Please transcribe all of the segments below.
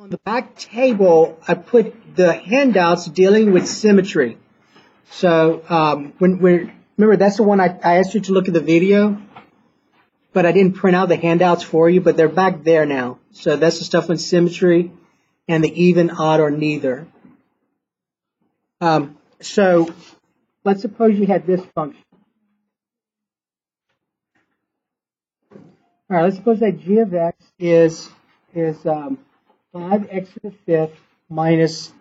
on the back table, I put the handouts dealing with symmetry. So um, when we remember that's the one I, I asked you to look at the video, but I didn't print out the handouts for you, but they're back there now. So that's the stuff on symmetry and the even, odd, or neither. Um, so let's suppose you had this function. All right, let's suppose that g of x is is um, 5x to the fifth minus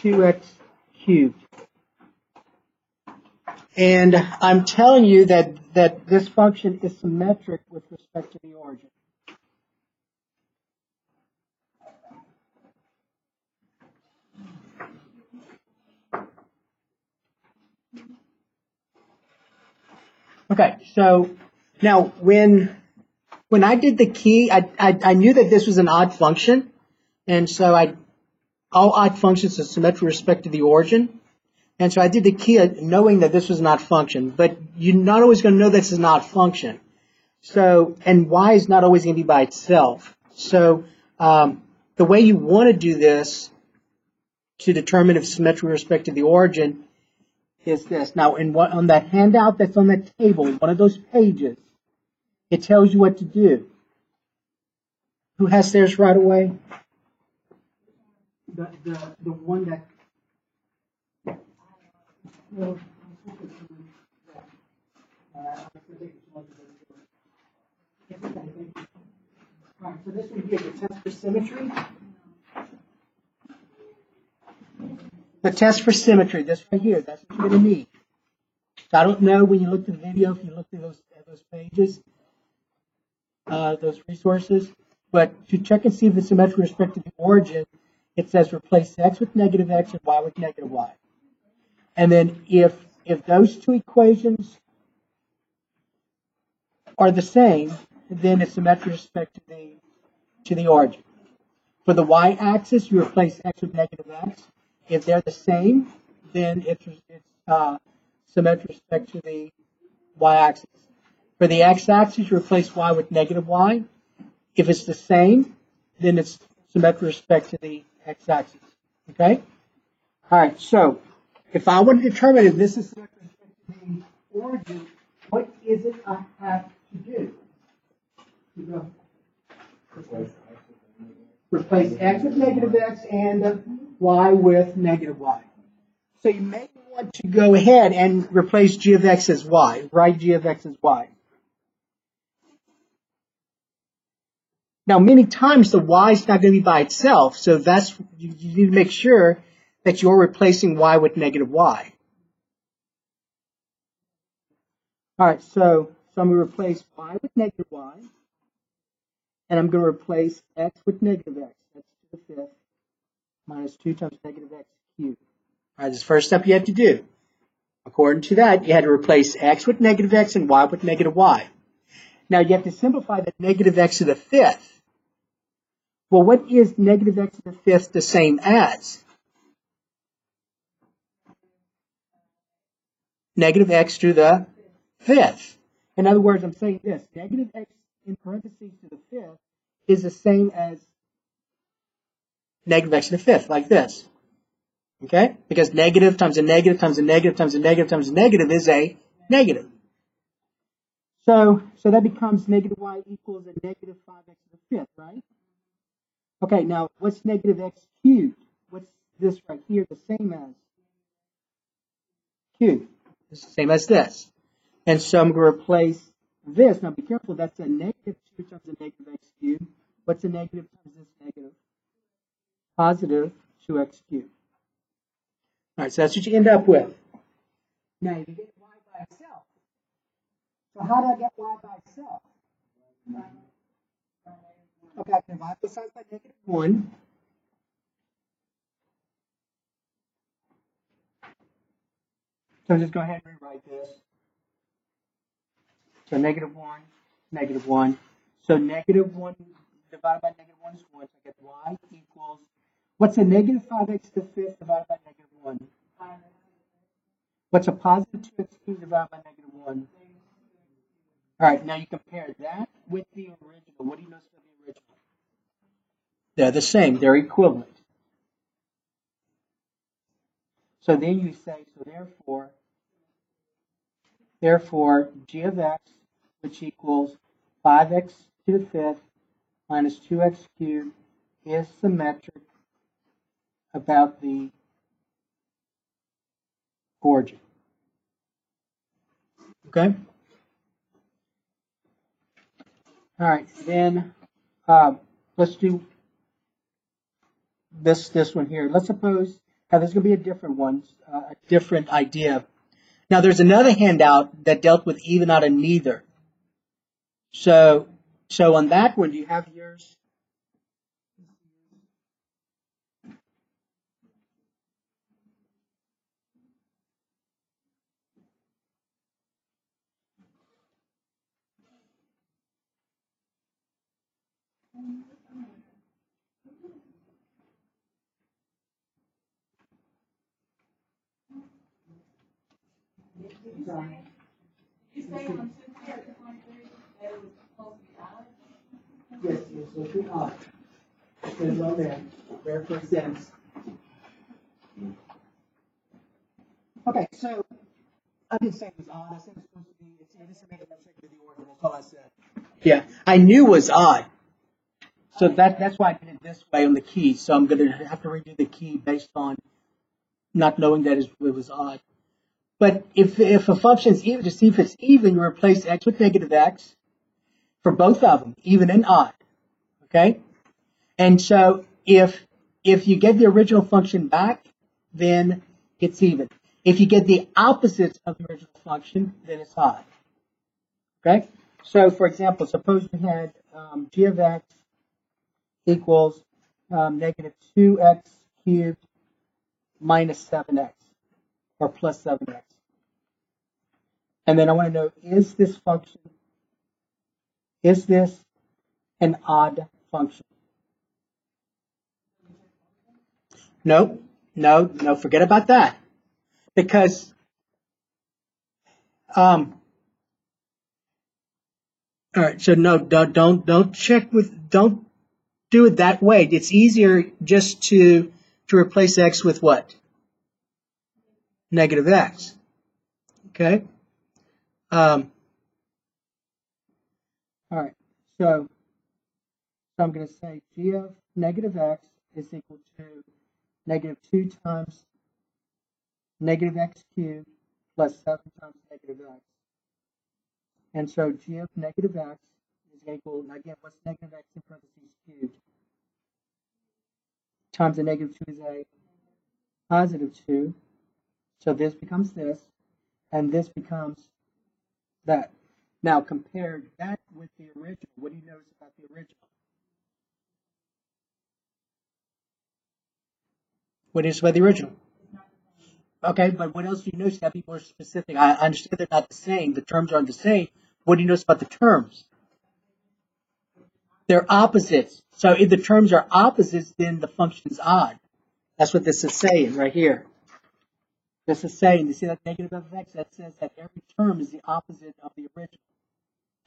2x cubed. And I'm telling you that, that this function is symmetric with respect to the origin. Okay, so now when when I did the key, I, I, I knew that this was an odd function, and so I all odd functions are symmetric with respect to the origin. And so I did the key knowing that this was odd function, but you're not always going to know this is odd function. So, and y is not always going to be by itself. So, um, the way you want to do this to determine if symmetry with respect to the origin is this. Now, in what, on that handout that's on that table, one of those pages, it tells you what to do. Who has theirs right away? The, the, the one that. Alright, so this one here, the test for symmetry. The test for symmetry, this right here, that's what you're going to need. So I don't know when you looked at the video, if you looked at those, at those pages, uh, those resources. But to check and see if it's symmetric with respect to the origin, it says replace x with negative x and y with negative y. And then if if those two equations are the same, then it's symmetric with respect to the to the origin. For the y-axis, you replace x with negative x. If they're the same, then it's, it's uh, symmetry with respect to the y-axis. For the x-axis, you replace y with negative y. If it's the same, then it's symmetric with respect to the x-axis. Okay? All right, so if I want to determine if this is symmetric with respect to the origin, what is it I have to do? Replace x with negative x and y with negative y. So you may want to go ahead and replace g of x as y. Write g of x as y. Now, many times the y is not going to be by itself, so that's you, you need to make sure that you're replacing y with negative y. All right, so, so I'm going to replace y with negative y, and I'm going to replace x with negative x. That's to the fifth minus 2 times negative x cubed. All right, this first step you have to do. According to that, you had to replace x with negative x and y with negative y. Now you have to simplify the negative x to the fifth. Well, what is negative x to the fifth the same as? Negative x to the fifth. In other words, I'm saying this. Negative x in parentheses to the fifth is the same as negative x to the fifth, like this. Okay? Because negative times a negative times a negative times a negative times a negative is a negative. So, so that becomes negative y equals a negative 5x to the fifth, right? Okay, now what's negative x cubed? What's this right here the same as? Cubed. It's the same as this. And so I'm going to replace this. Now be careful, that's a negative 2 times a negative x cubed. What's a negative times this negative? Positive 2x cubed. All right, so that's what you end up with. Now you get y by itself. So how do I get y by itself? Okay, both sides by negative 1. So just go ahead and rewrite this. So negative 1, negative 1. So negative 1 divided by negative 1 is 1. So I get y equals, what's a negative 5x to the fifth divided by negative 1? What's a positive 2x cubed divided by negative 1? All right, now you compare that with the original. What do you know? They're the same. They're equivalent. So then you say, so therefore, therefore, g of x, which equals 5x to the fifth minus 2x cubed, is symmetric about the origin. Okay? All right, then uh, let's do this this one here. Let's suppose now there's going to be a different one, uh, a different idea. Now there's another handout that dealt with even, odd, and neither. So so on that one, do you have yours? Yes, yes, looking up. There's on there. Represents. Okay, so I didn't say it was odd. I said it was supposed to be. It's, it doesn't make it affect the order. That's all I said. Yeah, I knew it was odd. So that that's why I did it this way on the key. So I'm gonna have to redo the key based on not knowing that it was odd. But if if a function is even, to see if it's even, you replace x with negative x for both of them, even and odd. Okay? And so if if you get the original function back, then it's even. If you get the opposite of the original function, then it's odd. Okay? So for example, suppose you had um, g of x equals um, negative 2x cubed minus 7x or plus 7x. And then I want to know, is this function, is this an odd function? No, no, no, forget about that. Because um, all right, so no, don't, don't, don't check with, don't do it that way. It's easier just to, to replace x with what? Negative x. Okay? Um, all right, so, so I'm going to say g of negative x is equal to negative 2 times negative x cubed plus 7 times negative x. And so g of negative x is equal, again, what's negative x in parentheses cubed? Times a negative 2 is a positive 2. So this becomes this, and this becomes that. Now compare that with the original. What do you notice about the original? What is about the original? Okay, but what else do you notice? That be more specific. I understand they're not the same. The terms aren't the same. What do you notice about the terms? They're opposites. So if the terms are opposites, then the function is odd. That's what this is saying right here. This is saying, you see that negative f of x? That says that every term is the opposite of the original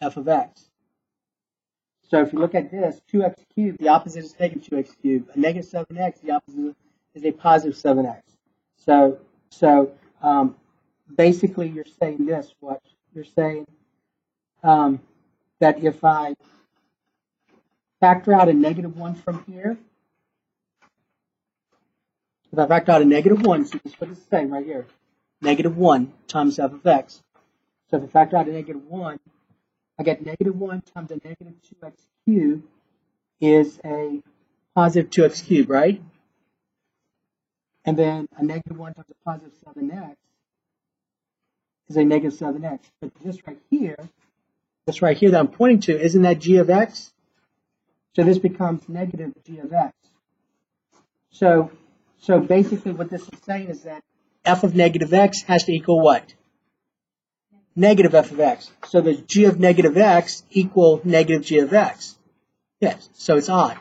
f of x. So if you look at this, 2x cubed, the opposite is negative 2x cubed. A negative 7x, the opposite is a positive 7x. So, so um, basically you're saying this, what? You're saying um, that if I factor out a negative 1 from here, if I factor out a negative 1, so this is what it's right here, negative 1 times f of x. So if I factor out a negative 1, I get negative 1 times a negative 2x cubed is a positive 2x cubed, right? And then a negative 1 times a positive 7x is a negative 7x. But this right here, this right here that I'm pointing to, isn't that g of x? So this becomes negative g of x. So so basically what this is saying is that f of negative x has to equal what? Negative f of x. So the g of negative x equal negative g of x. Yes, so it's odd.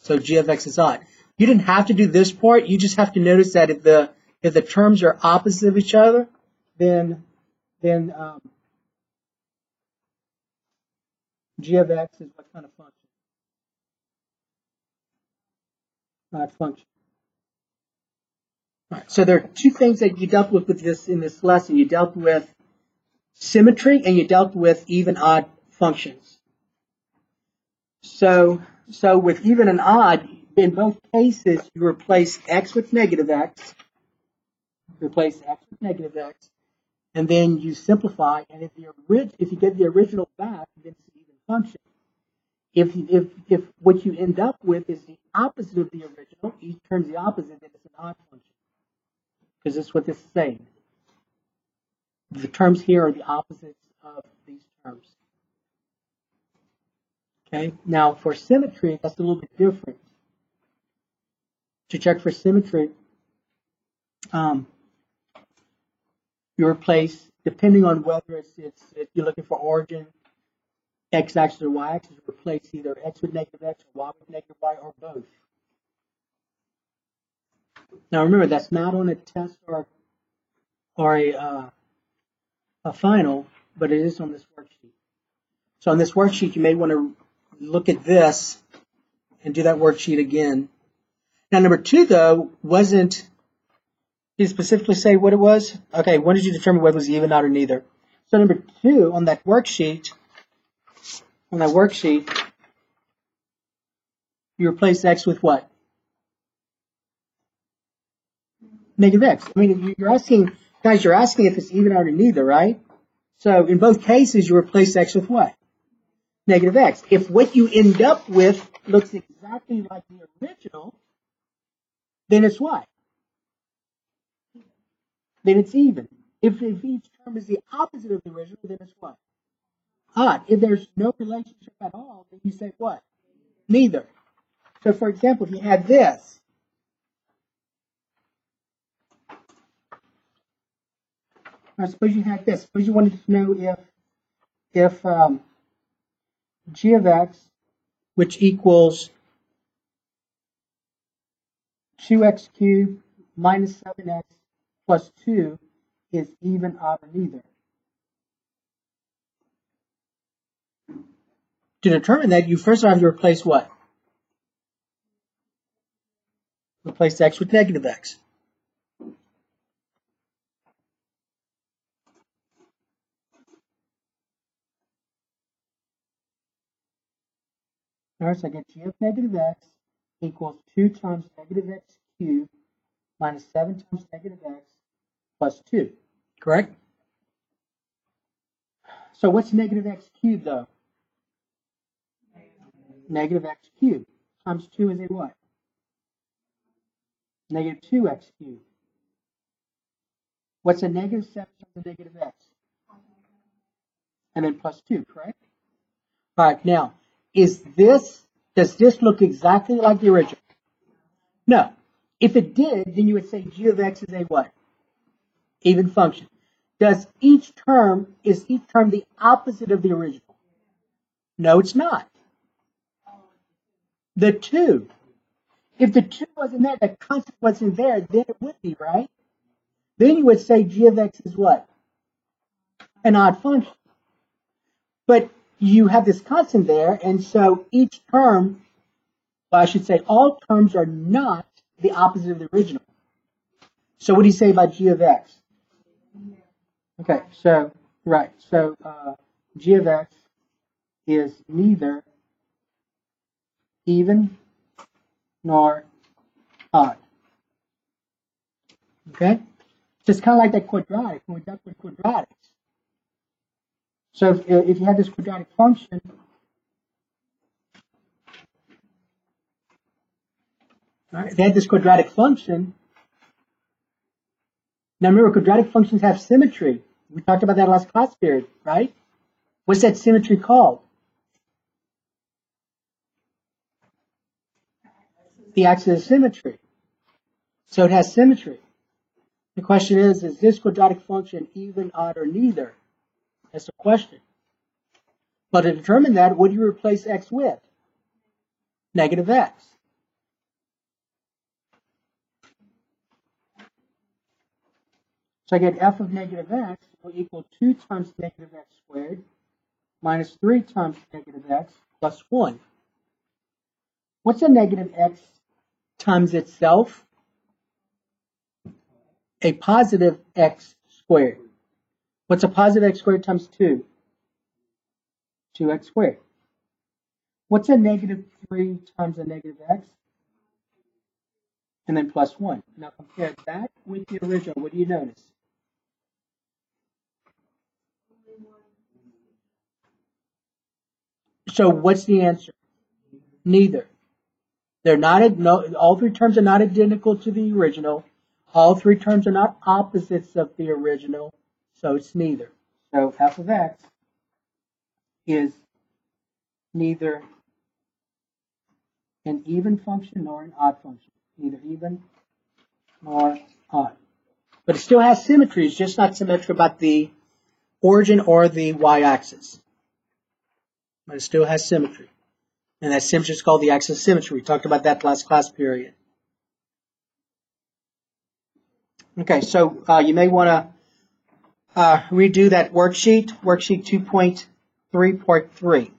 So g of x is odd. You didn't have to do this part. You just have to notice that if the if the terms are opposite of each other, then then um, g of x is what kind of function? odd function. Right, so there are two things that you dealt with with this in this lesson. You dealt with symmetry and you dealt with even odd functions. So, so with even and odd, in both cases, you replace x with negative x, replace x with negative x, and then you simplify. And if the if you get the original back, then it's an even function. If if if what you end up with is the opposite of the original, each term's the opposite, then it's an odd function. Because that's what this is saying. The terms here are the opposites of these terms. Okay, now for symmetry, that's a little bit different. To check for symmetry, um, you replace, depending on whether it's, it's if you're looking for origin, x-axis or y-axis, replace either x with negative x or y with negative y or both. Now remember, that's not on a test or or a uh, a final, but it is on this worksheet. So on this worksheet, you may want to look at this and do that worksheet again. Now number two, though, wasn't, did specifically say what it was? Okay, when did you determine whether it was even, not, or neither? So number two, on that worksheet, on that worksheet, you replace x with what? Negative x. I mean, you're asking, guys, you're asking if it's even, or neither, right? So in both cases, you replace x with what? Negative x. If what you end up with looks exactly like the original, then it's what? Then it's even. If, if each term is the opposite of the original, then it's what? Odd. If there's no relationship at all, then you say what? Neither. So for example, if you had this, I suppose you had this. Suppose you wanted to know if if um, g of x, which equals 2x cubed minus 7x plus 2 is even, odd, or neither. To determine that, you first have to replace what? Replace x with negative x. First, I get g of negative x equals 2 times negative x cubed minus 7 times negative x plus 2. Correct? So what's negative x cubed, though? Negative x cubed times 2 is a what? Negative 2x cubed. What's a negative 7 times a negative x? And then plus 2, correct? All right, now, is this, does this look exactly like the original? No. If it did, then you would say g of x is a what? Even function. Does each term, is each term the opposite of the original? No, it's not. The 2. If the 2 wasn't there, the constant wasn't there, then it would be, right? Then you would say g of x is what? An odd function. But you have this constant there, and so each term, well, I should say all terms are not the opposite of the original. So what do you say about g of x? Okay, so, right, so uh, g of x is neither even nor odd. Okay? Just kind of like that quadratic, when we dealt with quadratics. So if, uh, if you have this quadratic function, right, they had this quadratic function. Now remember, quadratic functions have symmetry. We talked about that last class period, right? What's that symmetry called? The axis of symmetry. So it has symmetry. The question is, is this quadratic function even, odd, or neither? That's the question. But to determine that, what do you replace x with? Negative x. So I get f of negative x will equal 2 times negative x squared minus 3 times negative x plus 1. What's a negative x times itself, a positive x squared. What's a positive x squared times 2? 2x squared. What's a negative 3 times a negative x? And then plus 1. Now compare that with the original. What do you notice? So what's the answer? Neither. They're not, no, all three terms are not identical to the original. All three terms are not opposites of the original, so it's neither. So f of x is neither an even function nor an odd function. Neither even nor odd. But it still has symmetry, it's just not symmetric about the origin or the y-axis. But it still has symmetry. And that symmetry is called the axis symmetry. We talked about that last class period. Okay, so uh, you may want to uh, redo that worksheet, worksheet 2.3.3,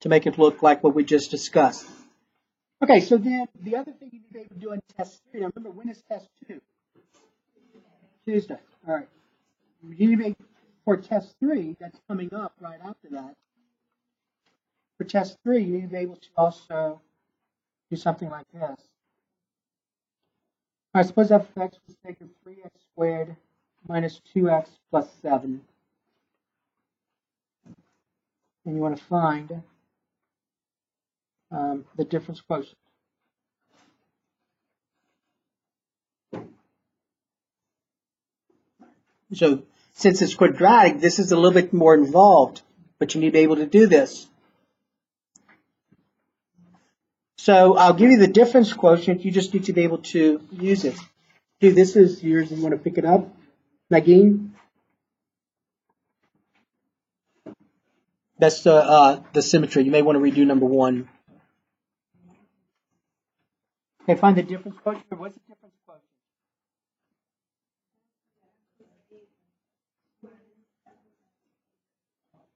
to make it look like what we just discussed. Okay, so then the other thing you need to be able to do in test 3, now remember, when is test 2? Tuesday. All right. You need to be, for test 3, that's coming up right after that, for test 3, you need to be able to also do something like this. I suppose f of x was taken 3x squared minus 2x plus 7. And you want to find um, the difference quotient. So since it's quadratic, this is a little bit more involved, but you need to be able to do this. So I'll give you the difference quotient. You just need to be able to use it. Okay, this is yours. You want to pick it up, Nagin? That's the uh, the symmetry. You may want to redo number one. Okay, find the difference quotient. What's the difference quotient?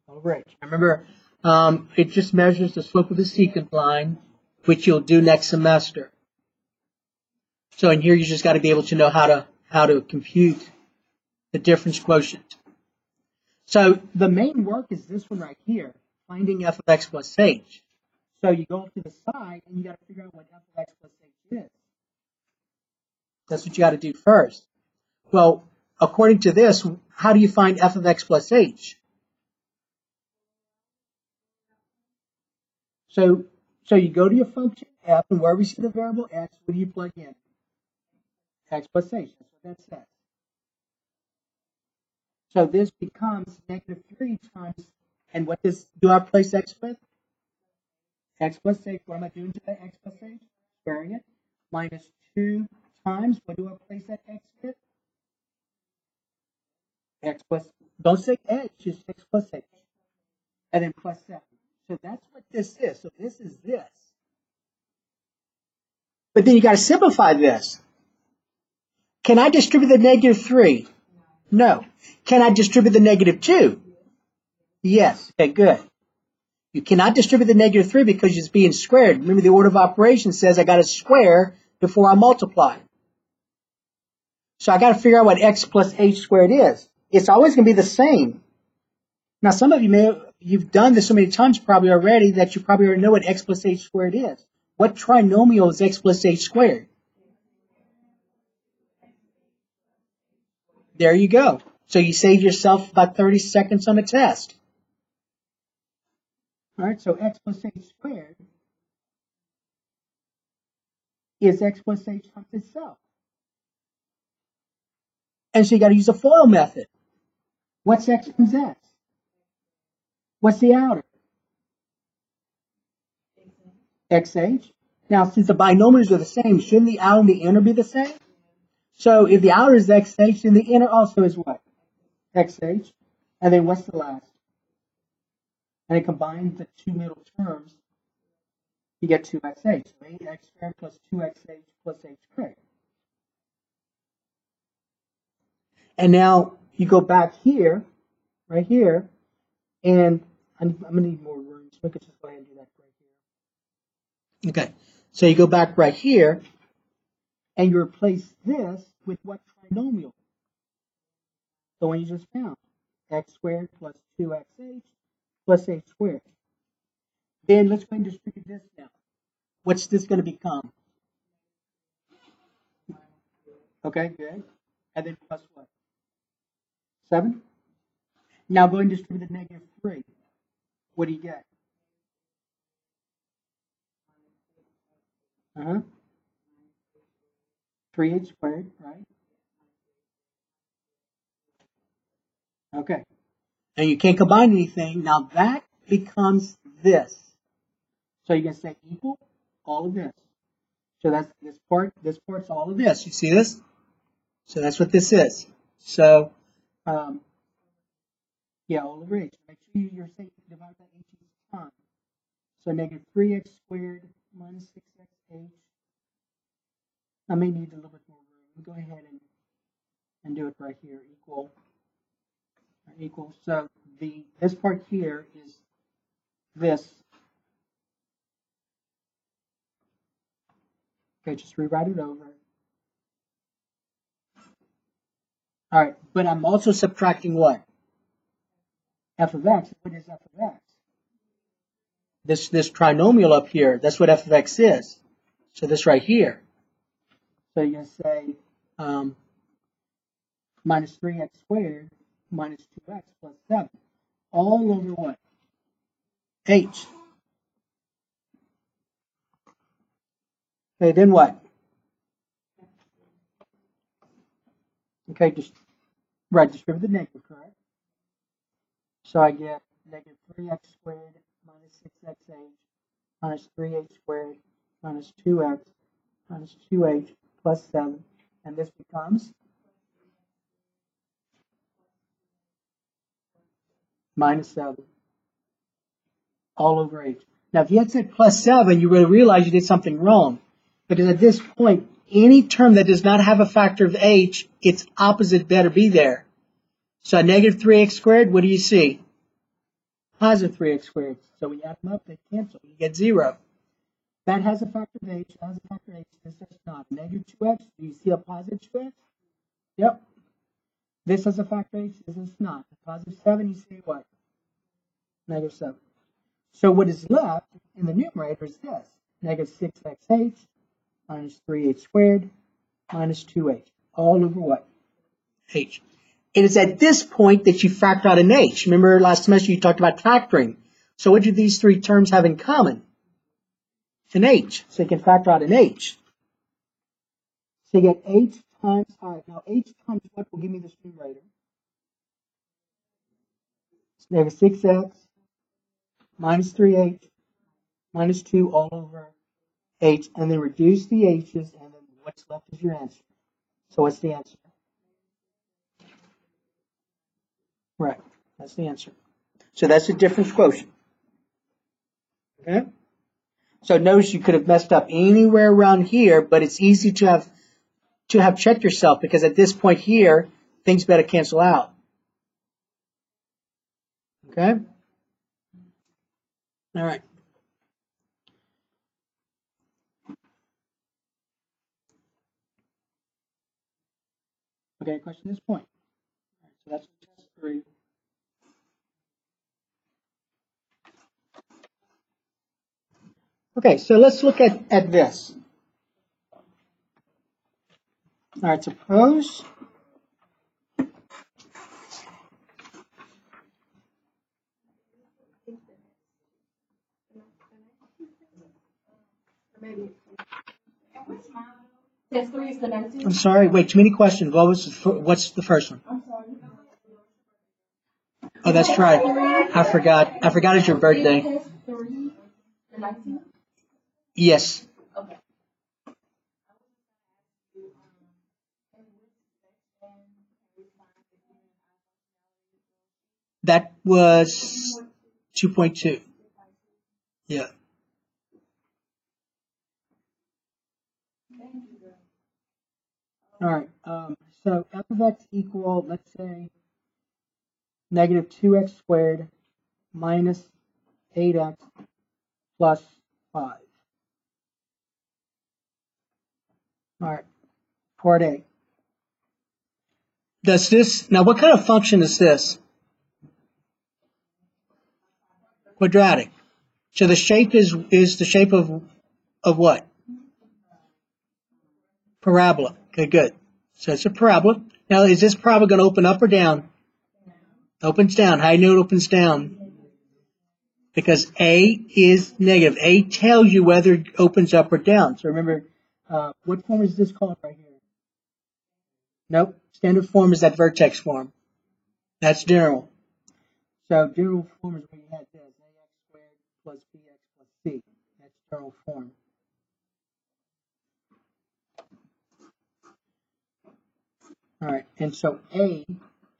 All right. Remember, um, it just measures the slope of the secant line which you'll do next semester. So in here, you just got to be able to know how to how to compute the difference quotient. So the main work is this one right here, finding f of x plus h. So you go up to the side and you got to figure out what f of x plus h is. That's what you got to do first. Well, according to this, how do you find f of x plus h? So so you go to your function f, and where we see the variable x, what do you plug in? x plus h. That's what that says. So this becomes negative 3 times, and what does do I place x with? x plus h. What am I doing to the x plus h? Squaring it. Minus 2 times, what do I place that x with? x plus, don't say h, just x plus h. And then plus 7. So that's what this is. So this is this. But then you got to simplify this. Can I distribute the negative 3? No. Can I distribute the negative 2? Yes. Okay, good. You cannot distribute the negative 3 because it's being squared. Remember the order of operations says I got to square before I multiply. So I got to figure out what x plus h squared is. It's always going to be the same. Now some of you may have, you've done this so many times probably already that you probably already know what x plus h squared is. What trinomial is x plus h squared? There you go. So you save yourself about 30 seconds on a test. All right, so x plus h squared is x plus h times itself. And so you got to use a FOIL method. What's x times x? What's the outer? xh. Now, since the binomials are the same, shouldn't the outer and the inner be the same? So if the outer is xh, then the inner also is what? xh. And then what's the last? And then combine the two middle terms, you get 2xh. So 8x squared plus 2xh plus h squared. And now you go back here, right here, and I'm, I'm going to need more room, so we could just go ahead and do that right here. Okay. So you go back right here, and you replace this with what trinomial? The one you just found. x squared plus 2xh plus h squared. Then let's go and distribute this now. What's this going to become? Okay, good. And then plus what? 7? Now go and distribute the negative 3. What do you get? Uh-huh. 3h squared, right? Okay. And you can't combine anything. Now that becomes this. So you can say equal all of this. So that's this part, this part's all of this. You see this? So that's what this is. So, um, yeah, all over h. Make sure you, you're saying divide that h each time. So negative 3x squared minus 6xh. I may need a little bit more room. Go ahead and, and do it right here. Equal. Equal. So the this part here is this. Okay, just rewrite it over. All right, but I'm also subtracting what? f of x. What is f of x? This this trinomial up here. That's what f of x is. So this right here. So you say um, minus 3x squared minus 2x plus 7. All over what? h. Okay, then what? Okay, just right, distribute the negative, correct? So I get negative 3x squared minus 6xh minus 3h squared minus 2x minus 2h plus 7. And this becomes minus 7 all over h. Now, if you had said plus 7, you would have realized you did something wrong. But at this point, any term that does not have a factor of h, its opposite better be there. So negative 3x squared, what do you see? Positive 3x squared. So when you add them up, they cancel. You get 0. That has a factor of h, that has a factor of h, this does not. Negative 2x, do you see a positive 2x? Yep. This has a factor of h, this is not. Positive 7, you see what? Negative 7. So what is left in the numerator is this. Negative 6xh minus 3h squared minus 2h. All over what? h. It is at this point that you factor out an h. Remember last semester you talked about factoring. So what do these three terms have in common? An h. So you can factor out an h. So you get h times i. Now h times what will give me this numerator? It's negative 6x minus 3h minus 2 all over h. And then reduce the h's and then what's left is your answer. So what's the answer? Right. That's the answer. So that's a difference quotient. Okay? So notice you could have messed up anywhere around here, but it's easy to have to have checked yourself because at this point here, things better cancel out. Okay? All right. Okay, question this point. So that's test three. Okay, so let's look at, at this. All right, suppose Test three is the next I'm sorry, wait, too many questions. What was the, fir- what's the first one? Oh, that's right. I forgot. I forgot it's your birthday. Test three, the nineteenth. Yes. Okay. That was 2.2. Yeah. All right. Um, so f of x equal, let's say, negative 2x squared minus 8x plus 5. All right, part A. Does this, now what kind of function is this? Quadratic. So the shape is, is the shape of, of what? Parabola. Okay, good. So it's a parabola. Now is this parabola going to open up or down? Opens down. How do you know it opens down? Because A is negative. A tells you whether it opens up or down. So remember, uh, what form is this called right here? Nope. Standard form is that vertex form. That's general. So general form is where you had this, ax squared plus bx plus c. That's general form. All right, and so A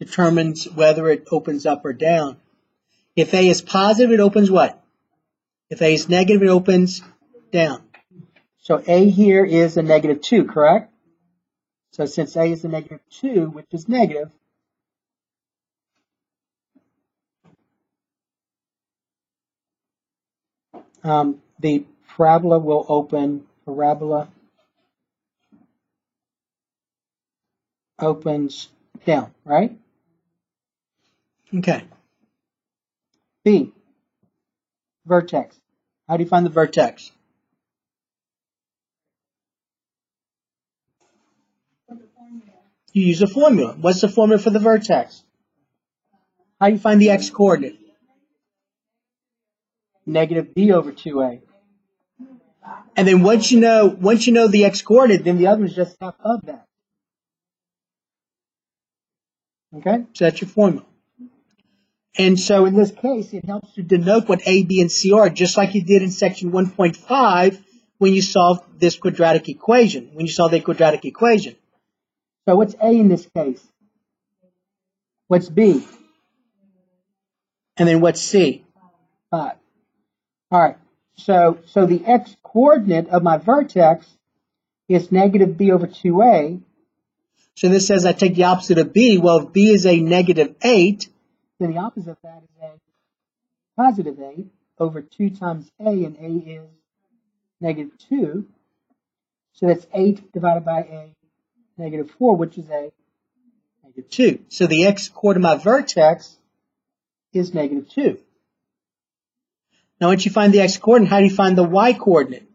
determines whether it opens up or down. If A is positive, it opens what? If A is negative, it opens down. So A here is a negative 2, correct? So since A is a negative 2, which is negative, um, the parabola will open, parabola opens down, right? Okay. B, vertex. How do you find the vertex? You use a formula. What's the formula for the vertex? How do you find the x coordinate? Negative b over 2a. And then once you know once you know the x coordinate, then the other is just half of that. Okay, so that's your formula. And so in this case, it helps to denote what A, B, and C are, just like you did in section 1.5 when you solved this quadratic equation, when you solved the quadratic equation. So what's A in this case? What's B? And then what's C? 5. All right. So, so the x coordinate of my vertex is negative b over 2a. So this says I take the opposite of b. Well, if b is a negative 8, then the opposite of that is a positive 8 over 2 times a, and a is negative 2. So that's 8 divided by a negative 4, which is a negative 2. So the x coordinate of my vertex is negative 2. Now, once you find the x coordinate, how do you find the y coordinate?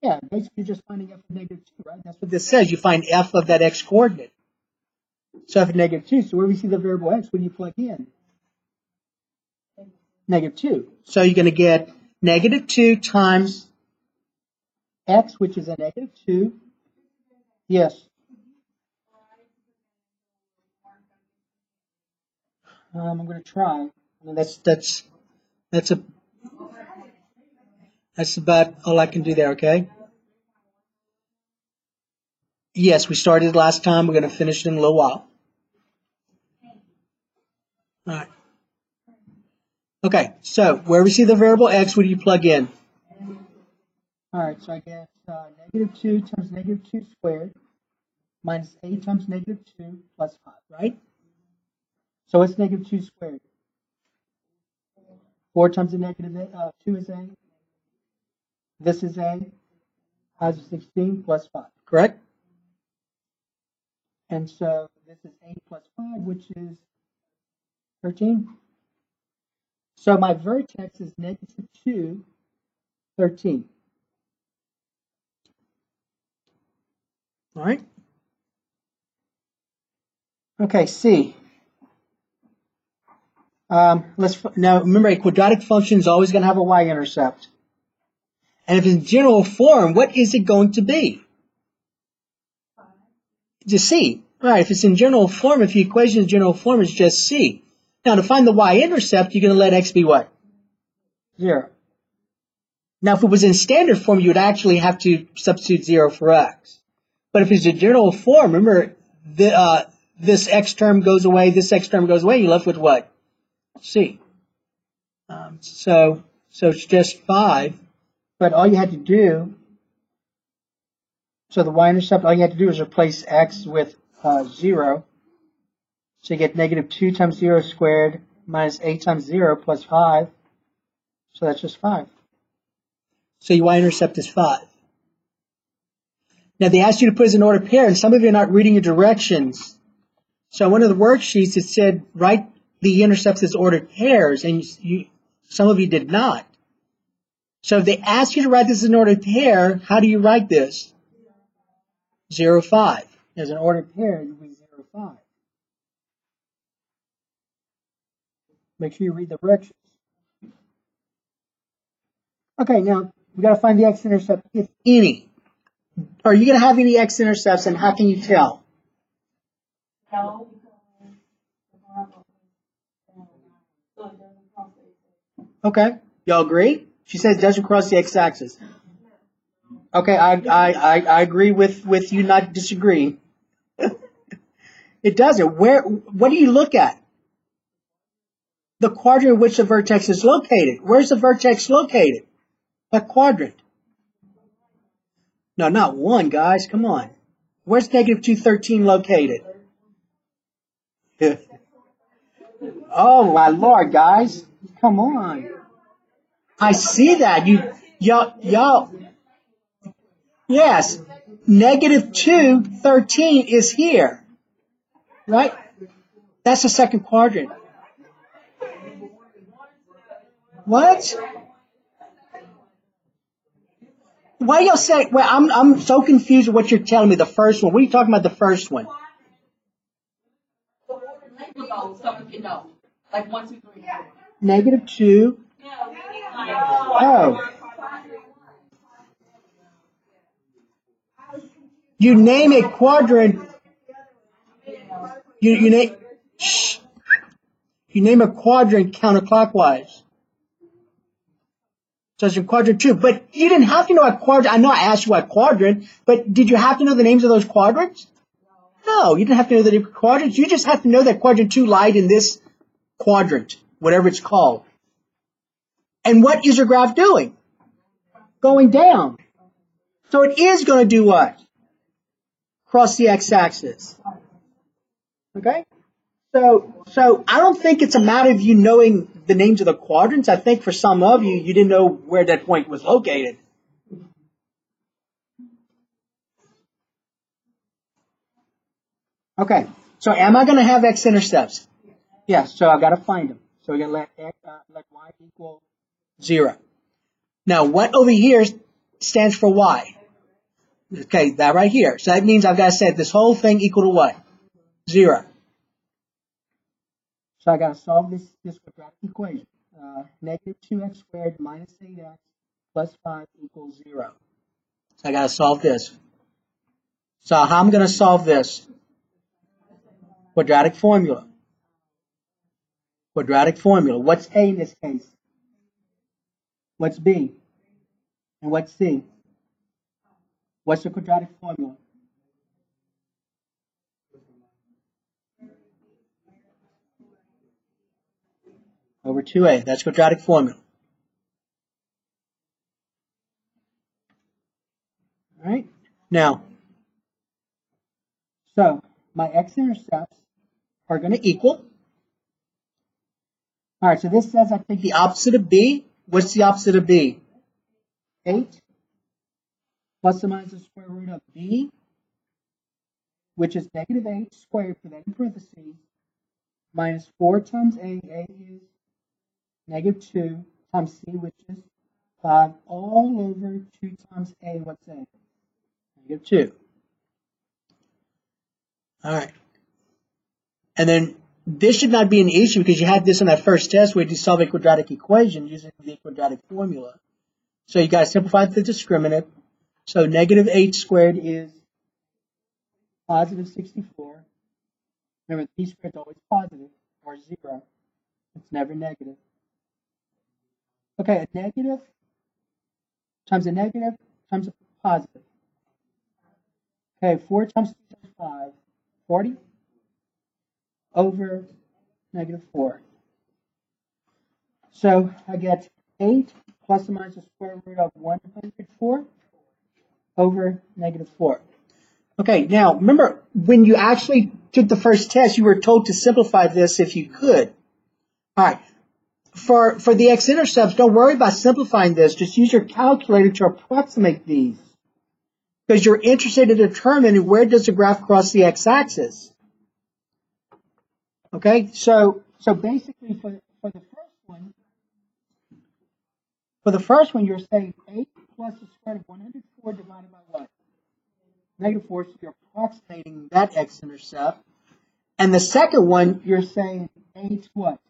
Yeah, basically you're just finding f of negative 2, right? That's what this says. You find f of that x coordinate. So f of negative 2. So where we see the variable x, what do you plug in? Negative 2. So you're going to get negative 2 times x, which is a negative 2, Yes. Um, I'm going to try. I mean, that's that's that's a that's about all I can do there. Okay. Yes, we started last time. We're going to finish in a little while. All right. Okay, so where we see the variable x, what do you plug in? All right, so I get uh, negative 2 times negative 2 squared minus a times negative 2 plus 5, right? So what's negative 2 squared? 4 times the negative uh, 2 is a. This is a. Has 16 plus 5, correct? And so this is 8 plus 5, which is 13. So my vertex is negative 2, 13. All right. Okay, C. Um, let's now remember a quadratic function is always going to have a y-intercept. And if in general form, what is it going to be? Just C. Right, if it's in general form, if the equation is general form, it's just C. Now to find the y-intercept, you're going to let x be what? Zero. Now if it was in standard form, you would actually have to substitute zero for x. But if it's a general form, remember, the, uh, this x term goes away, this x term goes away, you're left with what? C. Um, so, so it's just 5. But all you had to do, so the y-intercept, all you had to do is replace x with uh, 0. So you get negative 2 times 0 squared minus 8 times 0 plus 5. So that's just 5. So your y-intercept is 5. Now they asked you to put as an ordered pair, and some of you are not reading your directions. So one of the worksheets it said write the intercepts as ordered pairs, and you, some of you did not. So if they ask you to write this as an ordered pair, how do you write this? Zero five. As an ordered pair, you read zero five. Make sure you read the directions. Okay, now we got to find the x-intercept, if any. Are you going to have any x-intercepts, and how can you tell? No, because the Bible is, so it doesn't cross the Okay, y'all agree? She says it doesn't cross the x-axis. Okay, I, I, I, I agree with, with you not disagree. it doesn't. Where, what do you look at? The quadrant in which the vertex is located. Where's the vertex located? What quadrant? No, not one, guys. Come on. Where's negative 213 located? oh, my lord, guys. Come on. I see that. You, y'all, y'all. Yes. Negative 213 is here. Right? That's the second quadrant. What? Why y'all say? Well, I'm I'm so confused with what you're telling me. The first one. What are you talking about? The first one. Like two. Oh. You name a quadrant. You you name. You name a quadrant counterclockwise. So it's in quadrant two. But you didn't have to know what quadrant. I know I asked you what quadrant, but did you have to know the names of those quadrants? No, you didn't have to know the quadrants. You just have to know that quadrant two lied in this quadrant, whatever it's called. And what is your graph doing? Going down. So it is going to do what? Cross the x-axis. Okay? So, so I don't think it's a matter of you knowing the names of the quadrants. I think for some of you, you didn't know where that point was located. Okay, so am I going to have x-intercepts? Yes, so I've got to find them. So we're going to let, x, uh, let y equal 0. Now, what over here stands for y? Okay, that right here. So that means I've got to set this whole thing equal to what? 0. So I got to solve this, this quadratic equation. Uh, negative 2x squared minus 8x plus 5 equals 0. So I got to solve this. So how I'm going to solve this? Quadratic formula. Quadratic formula. What's A in this case? What's B? And what's C? What's the quadratic formula? Over 2a. That's quadratic formula. All right. Now, so my x-intercepts are going to equal. All right, so this says I take the opposite of b. What's the opposite of b? 8 plus or minus the square root of b, which is negative 8 squared, put that in parentheses, minus 4 times a, a is negative 2 times c, which is 5, all over 2 times a, what's a? Negative 2. All right. And then this should not be an issue because you had this in that first test where you solve a quadratic equation using the quadratic formula. So you got to simplify the discriminant. So negative 8 squared is positive 64. Remember, p squared is always positive or 0. It's never negative. Okay, a negative times a negative times a positive. Okay, 4 times 2 times 5, 40 over negative 4. So I get 8 plus or minus the square root of 104 over negative 4. Okay, now remember when you actually took the first test, you were told to simplify this if you could. All right, for, for the x-intercepts, don't worry about simplifying this. Just use your calculator to approximate these. because you're interested in determining where does the graph cross the x-axis. Okay, so so basically for for the first one, for the first one you're saying eight plus the square root of 104 divided by what? Negative four. So you're approximating that x-intercept. And the second one you're saying eight what?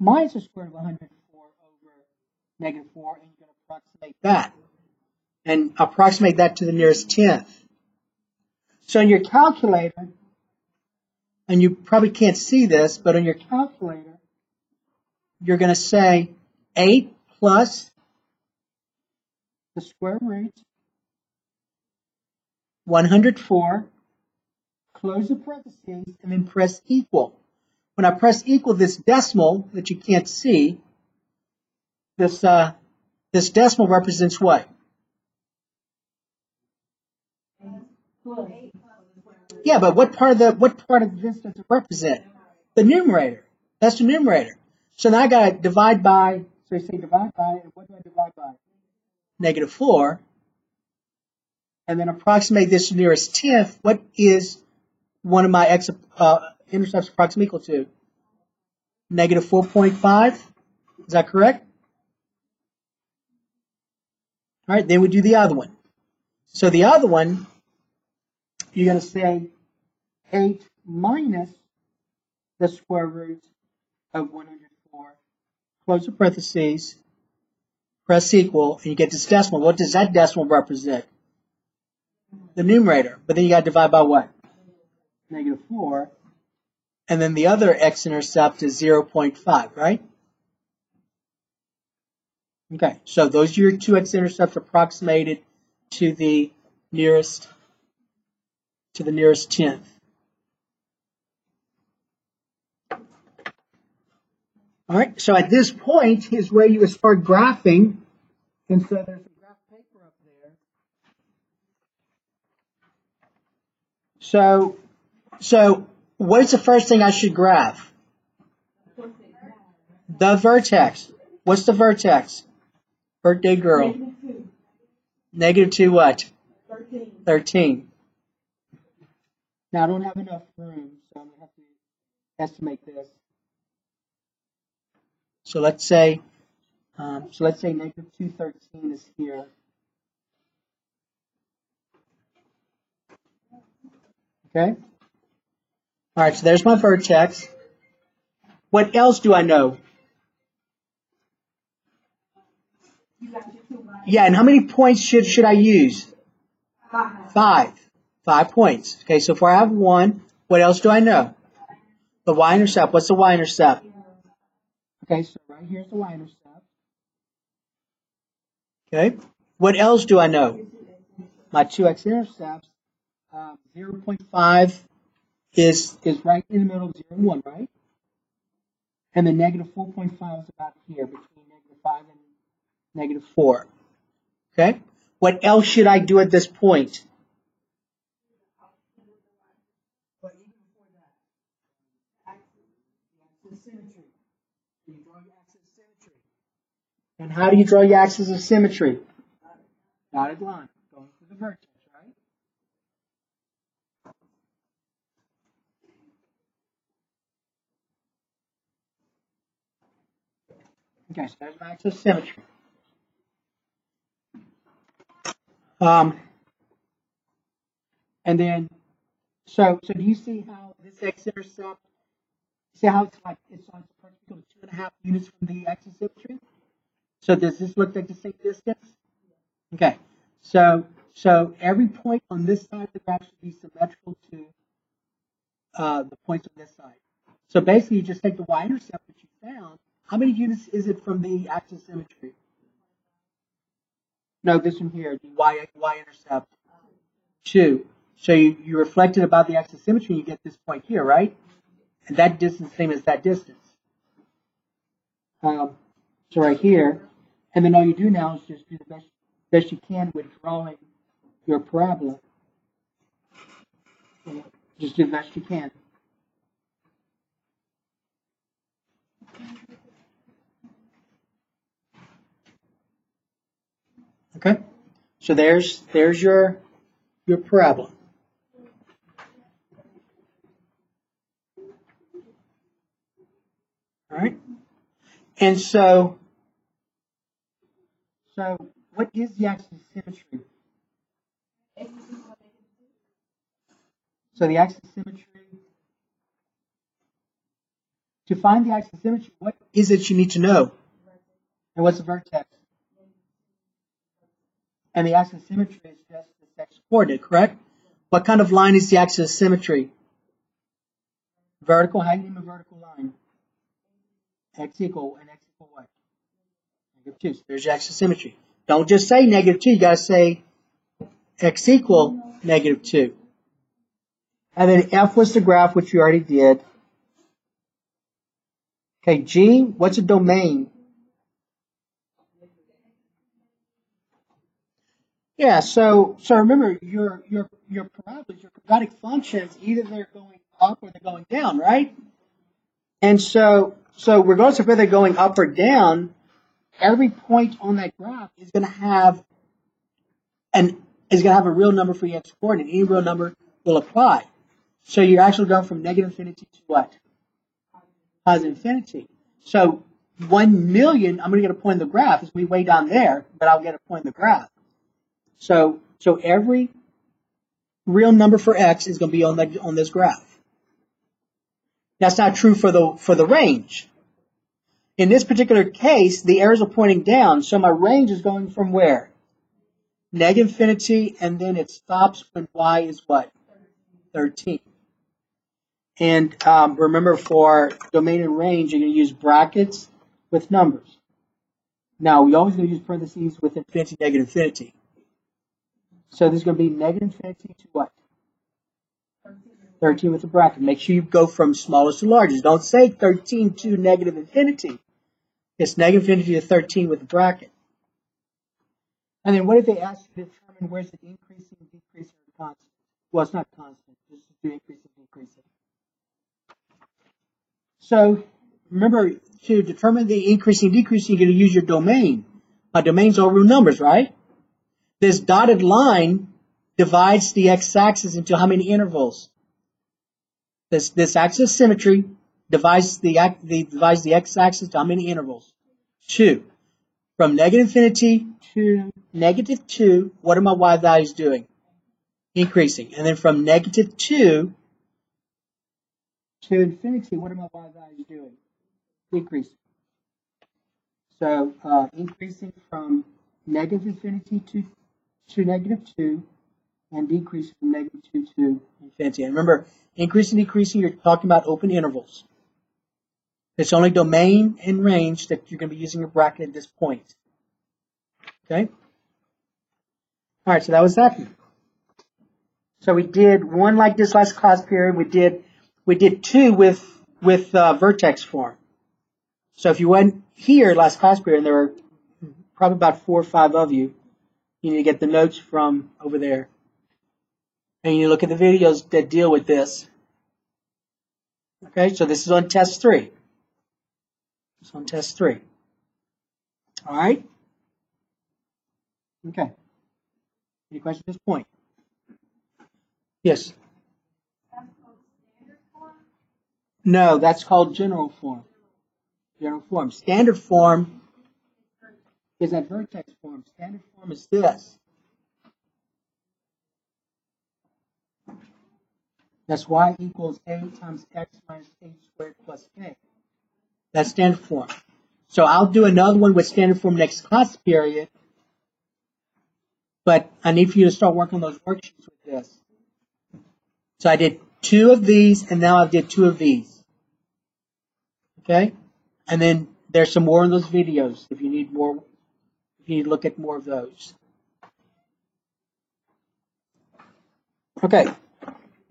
Minus the square root of 104 over negative four, and you're going to approximate that and approximate that to the nearest tenth. So in your calculator, and you probably can't see this, but on your calculator, you're going to say 8 plus the square root 104, close the parentheses, and then press equal. When I press equal, this decimal that you can't see, this uh, this decimal represents what? Yeah, but what part of the what part of this does it represent? The numerator. That's the numerator. So now I got to divide by. So you say divide by, and what do I divide by? Negative four. And then approximate this nearest tenth. What is one of my x uh, intercepts approximately equal to? Negative 4.5. Is that correct? All right, then we do the other one. So the other one you're going to say 8 minus the square root of 104, close the parentheses, press equal, and you get this decimal. What does that decimal represent? The numerator. But then you got to divide by what? Negative 4. And then the other x-intercept is 0.5, right? Okay, so those are your two x-intercepts approximated to the nearest to the nearest tenth. All right, so at this point is where you would start graphing. And so there's a graph paper up there. So, so what is the first thing I should graph? The vertex. What's the vertex? Birthday girl. Negative two. Negative two what? Thirteen. Thirteen. Now I don't have enough room, so I'm going to have to estimate this. So let's say, um, so let's say negative 213 is here. Okay? All right, so there's my vertex. What else do I know? Yeah, and how many points should, should I use? Five. Five. Points. Okay, so far I have one, what else do I know? The y-intercept. What's the y-intercept? Okay, so right here's the y-intercept. Okay. What else do I know? My two x-intercepts. Um, 0.5 is is right in the middle of 0 and 1, right? And the negative 4.5 is about here, between negative 5 and negative 4. Okay? What else should I do at this point? And how do you draw your axis of symmetry? Dotted line, going through the vertex, right? Okay, so there's my axis of symmetry. Um, and then, so so do you see how this x-intercept? See how it's like it's on two and a half units from the axis of symmetry? So does this look like the same distance? Okay. So so every point on this side of the graph should be symmetrical to uh, the points on this side. So basically, you just take the y-intercept that you found. How many units is it from the axis symmetry? No, this one here, the y y-intercept, two. So you, you reflect it about the axis symmetry, and you get this point here, right? And that distance same as that distance. Um, so right here, and then all you do now is just do the best, best you can with drawing your parabola. Just do the best you can. Okay, so there's there's your your parabola. All right. And so, so what is the axis of symmetry? So the axis of symmetry. To find the axis of symmetry, what is it you need to know? And what's the vertex? And the axis of symmetry is just the x coordinate, correct? What kind of line is the axis of symmetry? Vertical, how do you name a vertical line? X equal, and x equal what? Negative 2. So there's your axis of symmetry. Don't just say negative 2, you gotta say x equal negative 2. And then F was the graph, which we already did. Okay, G, what's a domain? Yeah, so so remember your your your parabolas, your quadratic functions, either they're going up or they're going down, right? And so so regardless of whether they're going up or down, every point on that graph is going to have an is to have a real number for the x coordinate. Any real number will apply. So you're actually going from negative infinity to what? Positive infinity. So one million, I'm going to get a point in the graph. It's to be way down there, but I'll get a point in the graph. So, so every real number for x is going to be on the, on this graph. That's not true for the for the range. In this particular case, the arrows are pointing down, so my range is going from where? Negative infinity, and then it stops when y is what? 13. And um, remember, for domain and range, you're going to use brackets with numbers. Now, we always going to use parentheses with infinity, negative infinity. So this is going to be negative infinity to what? 13 with a bracket. Make sure you go from smallest to largest. Don't say 13 to negative infinity. It's negative infinity to 13 with a bracket. And then what if they ask you to determine where's it increasing, decreasing, or constant? Well, it's not constant. This is do increasing, decreasing. So remember, to determine the increasing, decreasing, you're going to use your domain. A domain's all real numbers, right? This dotted line divides the x-axis into how many intervals? This this axis symmetry divides the, the divides the x-axis to how many intervals? Two. From negative infinity to negative two, what are my y values doing? Increasing. And then from negative two to infinity, what are my y values doing? Decreasing. So uh, increasing from negative infinity to to negative 2 and decreasing from negative 2 to infinity. And remember, increasing, decreasing, you're talking about open intervals. It's only domain and range that you're going to be using a bracket at this point. Okay? All right, so that was that. So we did one like this last class period. We did we did two with with uh, vertex form. So if you went here last class period, there were probably about four or five of you, you need to get the notes from over there. And you look at the videos that deal with this. Okay, so this is on test three. It's on test three. All right? Okay. Any questions at this point? Yes. No, that's called general form. General form. Standard form is that vertex form. Standard form is this. That's y equals a times x minus a squared plus k. That's standard form. So I'll do another one with standard form next class period. But I need for you to start working on those worksheets with this. So I did two of these and now I did two of these. Okay? And then there's some more in those videos if you need more you look at more of those. Okay.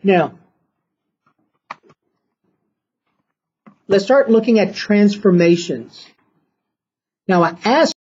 Now, let's start looking at transformations. Now, I asked